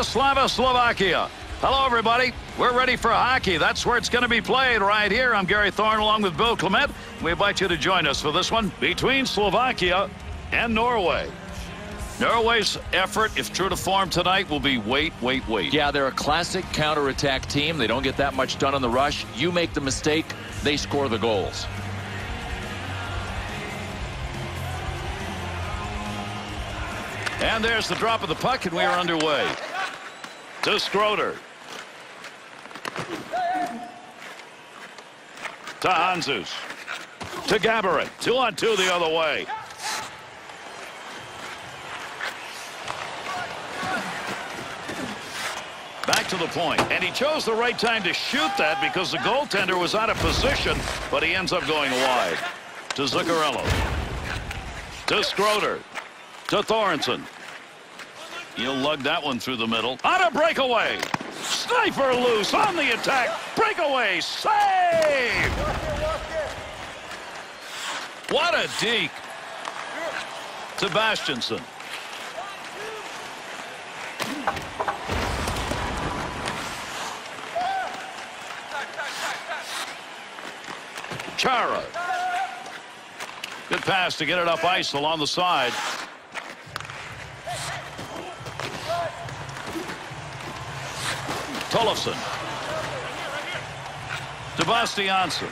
Bratislava, Slovakia. Hello, everybody. We're ready for hockey. That's where it's going to be played right here. I'm Gary Thorne along with Bill Clement. We invite you to join us for this one between Slovakia and Norway. Norway's effort, if true to form tonight, will be wait, wait, wait. Yeah, they're a classic counterattack team. They don't get that much done on the rush. You make the mistake, they score the goals. And there's the drop of the puck, and we are underway. To Schroeder. To Handzus. To Gaborik. Two on two the other way. Back to the point, and he chose the right time to shoot that because the goaltender was out of position, but he ends up going wide. To Zuccarello. To Schroeder. To Thoresen. He'll lug that one through the middle. On a breakaway. Sniper loose on the attack. Breakaway. Save! What a deke. To Bastiansen. Chara. Good pass to get it up ice along the side. Sebastiansen.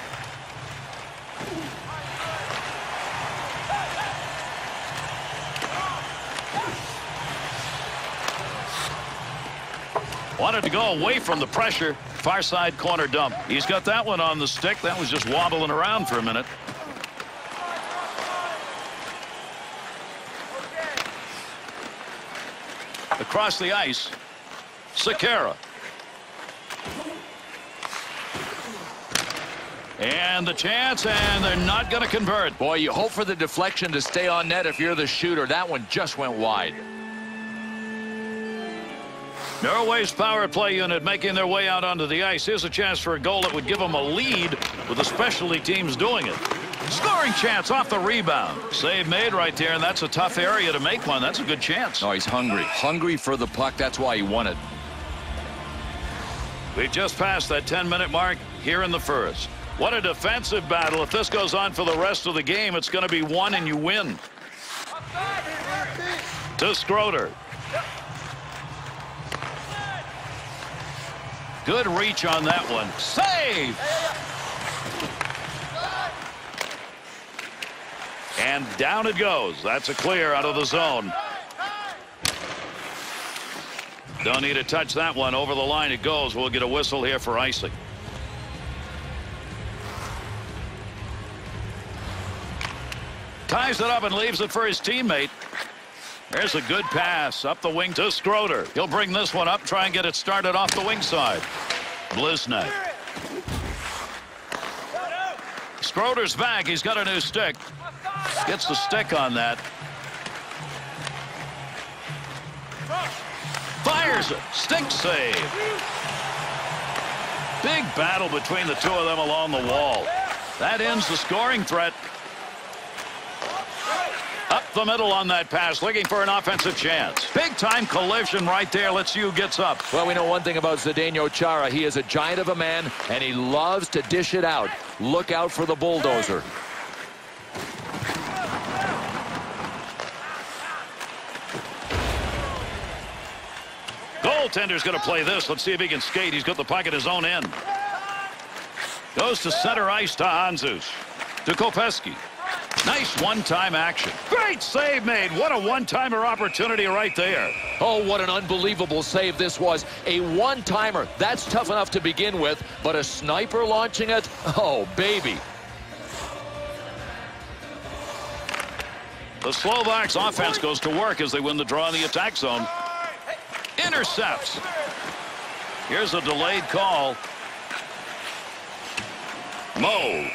Wanted to go away from the pressure. Far side corner dump. He's got that one on the stick. That was just wobbling around for a minute. Across the ice. Sekera. And the chance, and they're not going to convert. Boy, you hope for the deflection to stay on net if you're the shooter. That one just went wide. Norway's power play unit making their way out onto the ice. Here's a chance for a goal that would give them a lead with the specialty teams doing it. Scoring chance off the rebound. Save made right there, and that's a tough area to make one. That's a good chance. Oh, he's hungry. Hungry for the puck. That's why he won it. We've just passed that 10-minute mark here in the first. What a defensive battle. If this goes on for the rest of the game, it's going to be one and you win. To Schroeder. Good reach on that one. Save! And down it goes. That's a clear out of the zone. Don't need to touch that one. Over the line it goes. We'll get a whistle here for icing. Ties it up and leaves it for his teammate. There's a good pass up the wing to Schroeder. He'll bring this one up, try and get it started off the wing side. Bliznak. Schroeder's back. He's got a new stick. Gets the stick on that. Fires it. Stick save. Big battle between the two of them along the wall. That ends the scoring threat. The middle on that pass, looking for an offensive chance. Big time collision right there. Let's see who gets up. Well, we know one thing about Zdeno Chara. He is a giant of a man, and he loves to dish it out. Look out for the bulldozer. Goaltender's going to play this. Let's see if he can skate. He's got the puck at his own end. Goes to center ice to Handzus. To Kopecky. Nice one-time action. Great save made. What a one-timer opportunity right there. Oh, what an unbelievable save this was. A one-timer. That's tough enough to begin with, but a sniper launching it? Oh, baby. The Slovaks offense goes to work as they win the draw in the attack zone. Intercepts. Here's a delayed call. Mo.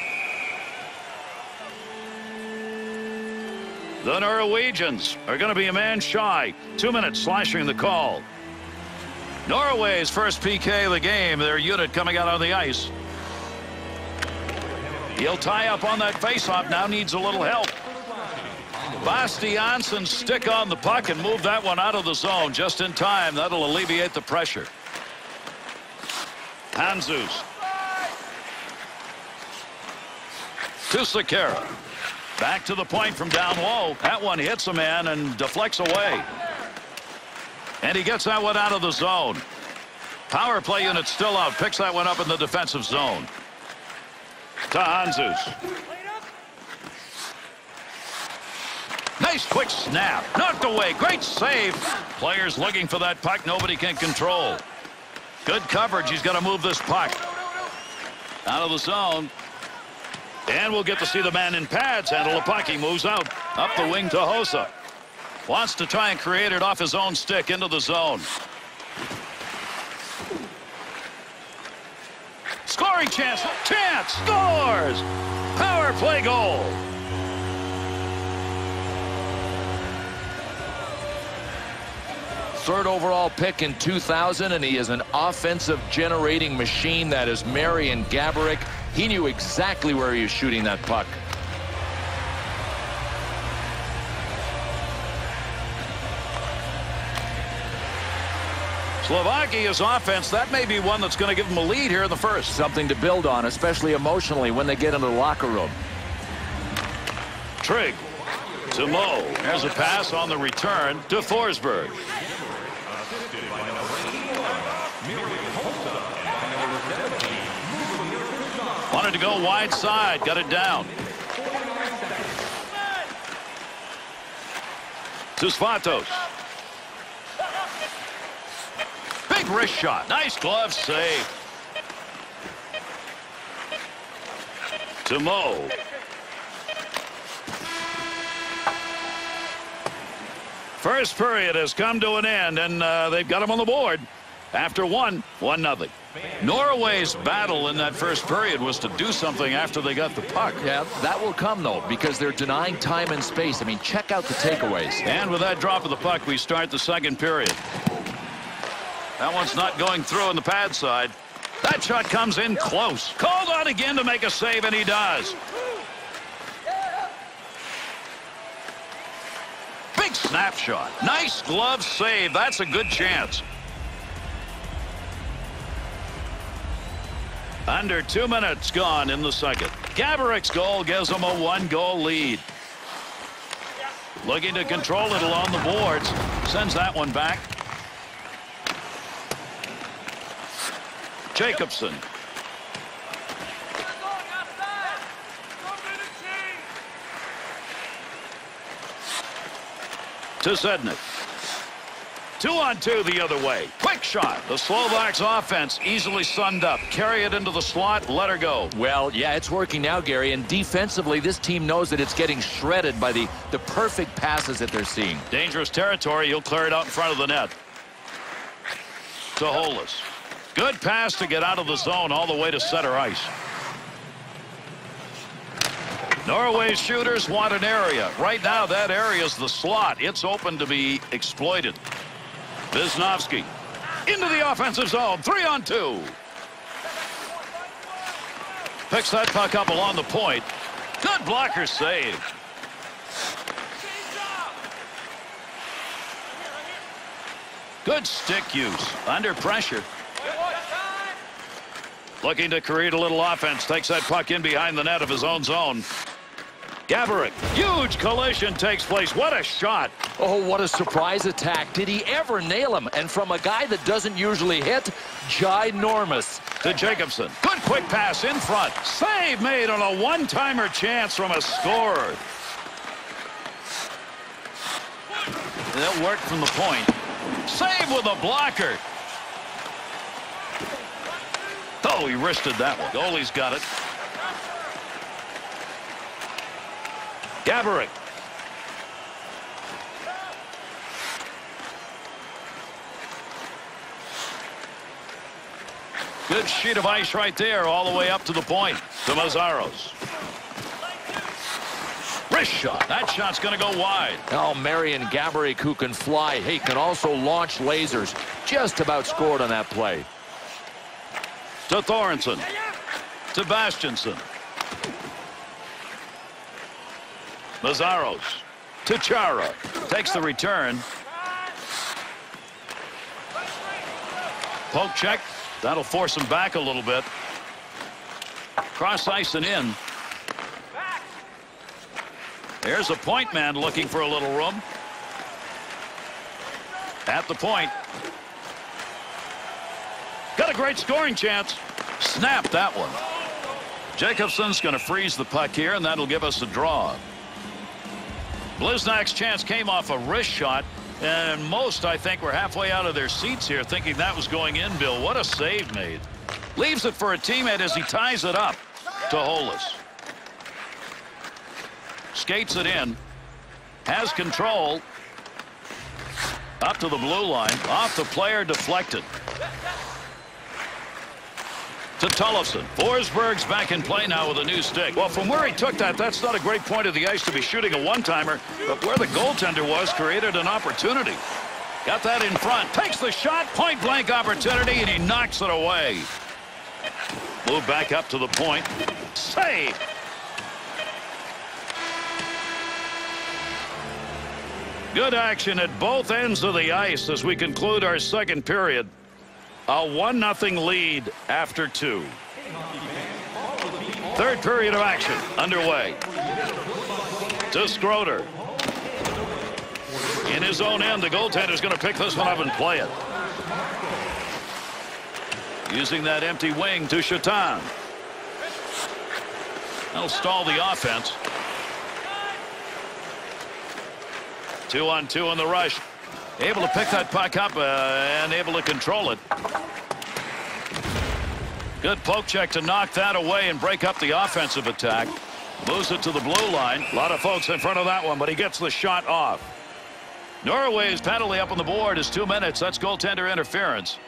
The Norwegians are going to be a man shy. Two minutes slashing the call. Norway's first PK of the game. Their unit coming out on the ice. He'll tie up on that faceoff. Now needs a little help. Bastiansen stick on the puck and move that one out of the zone just in time. That'll alleviate the pressure. Handzus. To Sekera. Back to the point from down low. That one hits a man and deflects away. And he gets that one out of the zone. Power play unit still out. Picks that one up in the defensive zone. To Handzus. Nice quick snap. Knocked away. Great save. Players looking for that puck. Nobody can control. Good coverage. He's got to move this puck. Out of the zone. And we'll get to see the man in pads handle the puck. He moves out. Up the wing to Hossa. Wants to try and create it off his own stick into the zone. Scoring chance. Chance. Scores. Power play goal. Third overall pick in 2000, and he is an offensive generating machine. That is Marian Gaborik. He knew exactly where he was shooting that puck. Slovakia's offense, that may be one that's going to give them a lead here in the first. Something to build on, especially emotionally when they get into the locker room. Trygg to Mo. There's a pass on the return to Forsberg. To go wide side. Got it down. To Svatos. Big wrist shot. Nice glove save. To Mo. First period has come to an end, and uh, they've got him on the board. After one, one nothing. Norway's battle in that first period was to do something after they got the puck. Yeah, that will come, though, because they're denying time and space. I mean, check out the takeaways. And with that drop of the puck, we start the second period. That one's not going through on the pad side. That shot comes in close. Called on again to make a save, and he does. Big snapshot. Nice glove save. That's a good chance. Under two minutes gone in the second. Gaborik's goal gives them a one-goal lead. Looking to control it along the boards. Sends that one back. Jacobson. To Zednik. Two on two the other way. Quick shot. The Slovaks offense easily sunned up. Carry it into the slot. Let her go. Well, yeah, it's working now, Gary. And defensively, this team knows that it's getting shredded by the, the perfect passes that they're seeing. Dangerous territory. He'll clear it out in front of the net. To Holus. Good pass to get out of the zone all the way to center ice. Norway's shooters want an area. Right now, that area is the slot. It's open to be exploited. Visnovsky into the offensive zone. Three on two. Picks that puck up along the point. Good blocker save. Good stick use. Under pressure. Looking to create a little offense. Takes that puck in behind the net of his own zone. Gaborik. Huge collision takes place. What a shot. Oh, what a surprise attack. Did he ever nail him? And from a guy that doesn't usually hit, ginormous. To Jacobson. Good quick pass in front. Save made on a one-timer chance from a scorer. That worked from the point. Save with a blocker. Oh, he wristed that one. Goalie's got it. Gaborik. Good sheet of ice right there all the way up to the point to Meszaros. Wrist shot. That shot's going to go wide. Oh, Marian Gaborik, who can fly, he can also launch lasers. Just about scored on that play. To Thoresen. To Bastiansen. Meszaros. To Chara. Takes the return. Poke check. That'll force him back a little bit. Cross ice and in. There's a point man looking for a little room. At the point. Got a great scoring chance. Snap that one. Jacobson's going to freeze the puck here, and that'll give us a draw. Bliznak's chance came off a wrist shot, and most, I think, were halfway out of their seats here thinking that was going in, Bill. What a save made. Leaves it for a teammate as he ties it up to Holus. Skates it in. Has control. Up to the blue line. Off the player deflected. To Tollefsen. Forsberg's back in play now with a new stick. Well, from where he took that, that's not a great point of the ice to be shooting a one-timer, but where the goaltender was created an opportunity. Got that in front. Takes the shot. Point-blank opportunity, and he knocks it away. Move back up to the point. Save. Good action at both ends of the ice as we conclude our second period. A 1-0 lead after two. Third period of action underway. To Schroeder. In his own end, the goaltender's going to pick this one up and play it. Using that empty wing to Shatan. That'll stall the offense. Two on two on the rush. Able to pick that puck up uh, and able to control it. Good poke check to knock that away and break up the offensive attack. Moves it to the blue line. A lot of folks in front of that one, but he gets the shot off. Norway's penalty up on the board is two minutes. That's goaltender interference.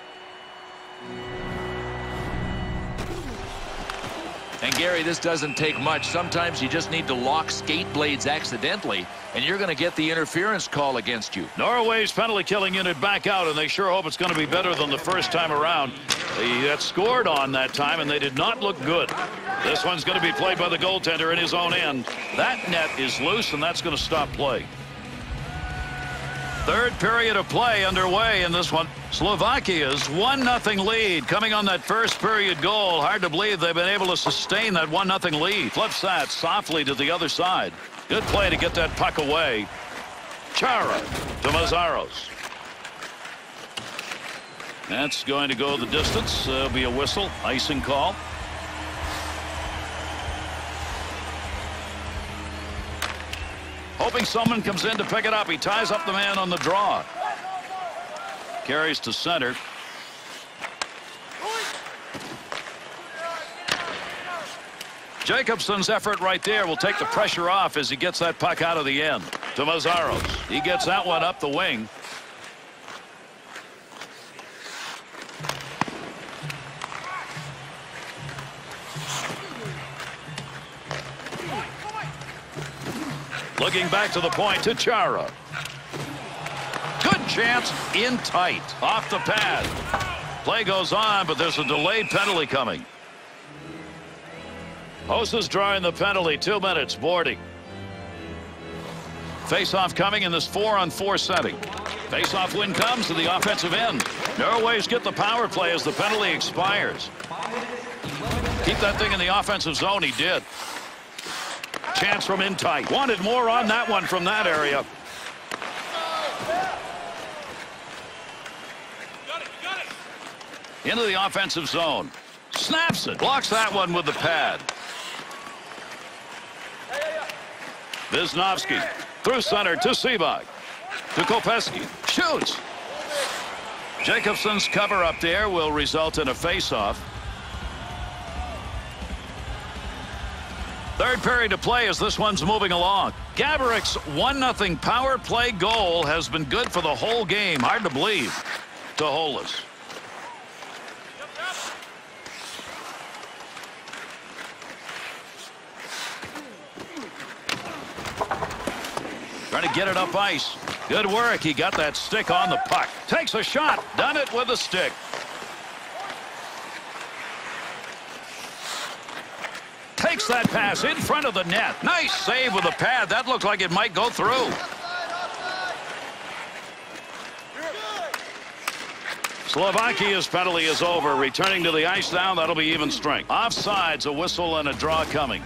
And Gary, this doesn't take much. Sometimes you just need to lock skate blades accidentally, and you're going to get the interference call against you. Norway's penalty killing unit back out, and they sure hope it's going to be better than the first time around. They got scored on that time, and they did not look good. This one's going to be played by the goaltender in his own end. That net is loose, and that's going to stop play. Third period of play underway in this one. Slovakia's 1-0 lead coming on that first period goal. Hard to believe they've been able to sustain that 1-0 lead. Flips that softly to the other side. Good play to get that puck away. Chara to Meszaros. That's going to go the distance. There'll be a whistle. Icing call. Hoping someone comes in to pick it up. He ties up the man on the draw. Carries to center. Jacobson's effort right there will take the pressure off as he gets that puck out of the end to Meszaros. He gets that one up the wing. Looking back to the point to Chara. Good chance in tight. Off the pad. Play goes on, but there's a delayed penalty coming. Hossa's drawing the penalty. Two minutes. Boarding. Face-off coming in this four-on-four setting. Face-off win comes to the offensive end. Norway's get the power play as the penalty expires. Keep that thing in the offensive zone. He did. Chance from in tight. Wanted more on that one from that area. Into the offensive zone. Snaps it. Blocks that one with the pad. Visnovsky through center to Sebag. To Kopecky. Shoots. Jacobson's cover up there will result in a face-off. Third period to play as this one's moving along. Gaborik's 1-0 power play goal has been good for the whole game. Hard to believe to Holus. Trying to get it up ice. Good work. He got that stick on the puck. Takes a shot. Done it with a stick. That pass in front of the net. Nice save with the pad. That looked like it might go through. Slovakia's penalty is over. Returning to the ice now. That'll be even strength. Offsides, a whistle and a draw coming.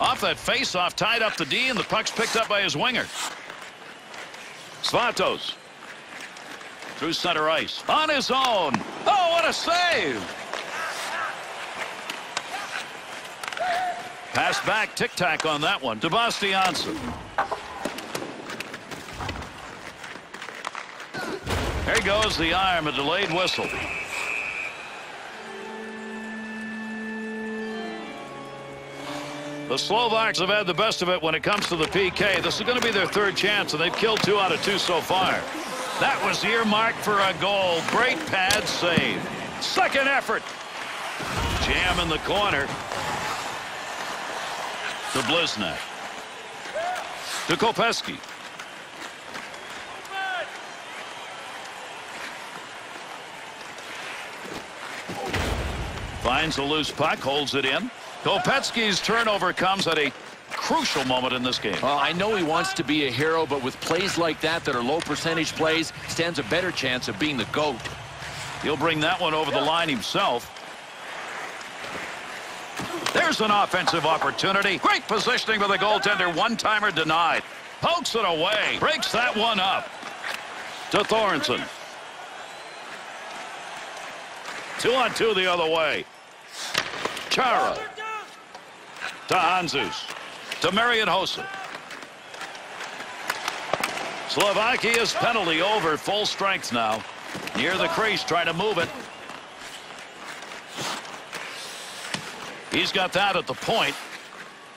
Off that face-off, tied up the D, and the puck's picked up by his winger. Svatos. Through center ice. On his own. Oh, what a save! Pass back, tic-tac on that one to Bastiansen. There goes the arm, a delayed whistle. The Slovaks have had the best of it when it comes to the PK. This is going to be their third chance, and they've killed two out of two so far. That was earmarked for a goal. Great pad save. Second effort. Jam in the corner. To Bliznak. To Kopecky. Finds a loose puck, holds it in. Kopecky's turnover comes at a crucial moment in this game. Well, I know he wants to be a hero, but with plays like that that are low percentage plays, stands a better chance of being the GOAT. He'll bring that one over the line himself. There's an offensive opportunity. Great positioning for the goaltender. One-timer denied. Pokes it away. Breaks that one up. To Thoresen. Two on two the other way. Chara. To Handzus. To Marian Hossa. Slovakia's penalty over. Full strength now. Near the crease, trying to move it. He's got that at the point.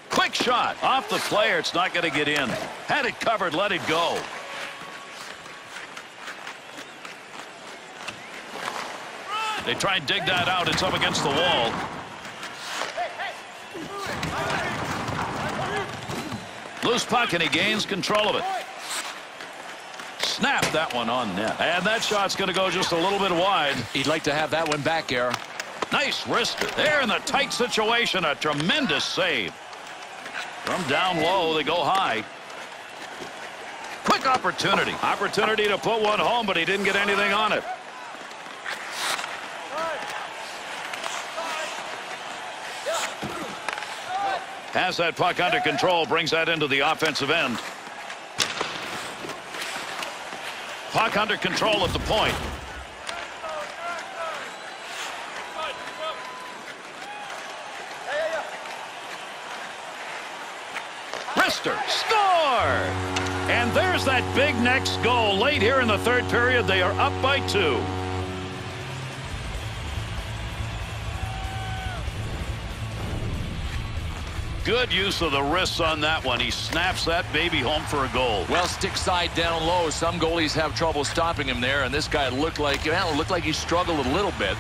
Quick shot. Off the player. It's not going to get in. Had it covered. Let it go. They try and dig that out. It's up against the wall. Loose puck, and he gains control of it. Snap that one on net. And that shot's going to go just a little bit wide. He'd like to have that one back, Air. Nice wrister. There in the tight situation. A tremendous save. From down low, they go high. Quick opportunity. Opportunity to put one home, but he didn't get anything on it. Has that puck under control, brings that into the offensive end. Puck under control at the point. Wrister, score! And there's that big next goal. Late here in the third period, they are up by two. Good use of the wrists on that one. He snaps that baby home for a goal. Well, stick side down low. Some goalies have trouble stopping him there, and this guy looked like well, looked like he struggled a little bit.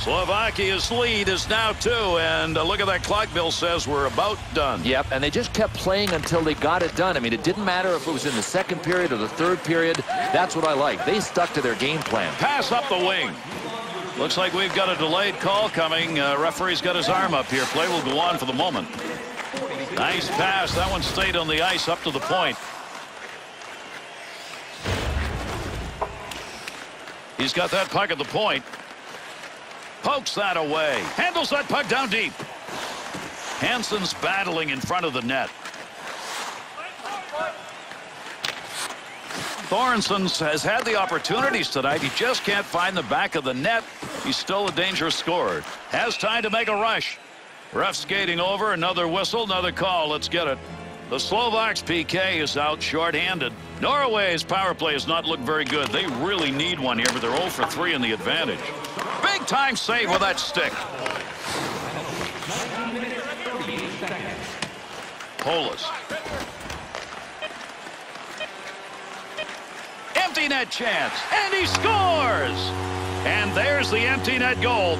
Slovakia's lead is now two, and uh, look at that clock. Bill says we're about done. Yep, and they just kept playing until they got it done. I mean, it didn't matter if it was in the second period or the third period. That's what I like. They stuck to their game plan. Pass up the wing. Looks like we've got a delayed call coming. Uh, referee's got his arm up here. Play will go on for the moment. Nice pass. That one stayed on the ice up to the point. He's got that puck at the point. Pokes that away. Handles that puck down deep. Hansen's battling in front of the net. Thoresen has had the opportunities tonight. He just can't find the back of the net. He's still a dangerous scorer. Has time to make a rush. Ref skating over. Another whistle, another call. Let's get it. The Slovaks PK is out short-handed. Norway's power play has not looked very good. They really need one here, but they're 0 for 3 in the advantage. Big time save with that stick. Polis. Empty net chance, and he scores! And there's the empty net goal.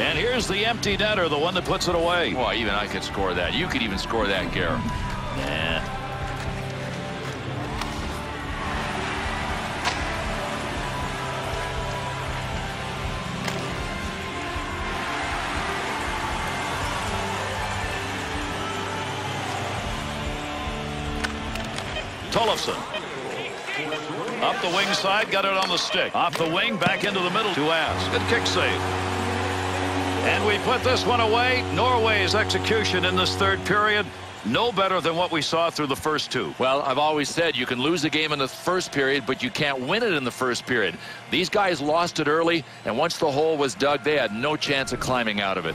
And here's the empty netter, the one that puts it away. Boy, even I could score that. You could even score that, Garrett. Nah. Tollefsen. Up the wing side, got it on the stick. Off the wing, back into the middle to ask. Good kick save. And we put this one away. Norway's execution in this third period, no better than what we saw through the first two. Well, I've always said you can lose a game in the first period, but you can't win it in the first period. These guys lost it early, and once the hole was dug, they had no chance of climbing out of it.